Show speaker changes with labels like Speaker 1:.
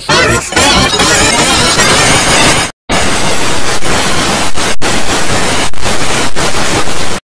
Speaker 1: FM